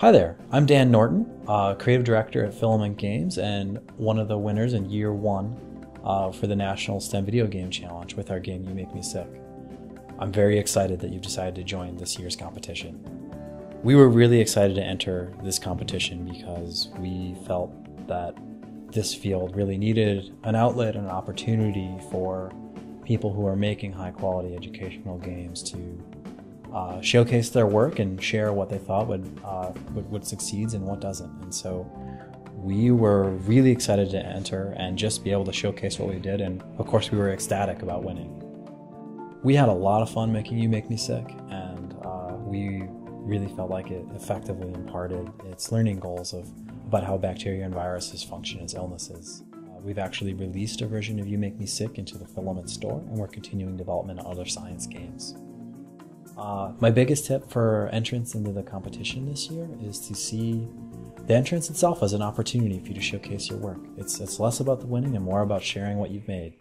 Hi there, I'm Dan Norton, uh, creative director at Filament Games and one of the winners in year one uh, for the National STEM Video Game Challenge with our game You Make Me Sick. I'm very excited that you've decided to join this year's competition. We were really excited to enter this competition because we felt that this field really needed an outlet and an opportunity for people who are making high quality educational games to uh, showcase their work and share what they thought would, uh, would, would succeeds and what doesn't. And so we were really excited to enter and just be able to showcase what we did. And of course, we were ecstatic about winning. We had a lot of fun making You Make Me Sick, and uh, we really felt like it effectively imparted its learning goals of about how bacteria and viruses function as illnesses. Uh, we've actually released a version of You Make Me Sick into the Filament store, and we're continuing development on other science games. Uh, my biggest tip for entrance into the competition this year is to see the entrance itself as an opportunity for you to showcase your work. It's, it's less about the winning and more about sharing what you've made.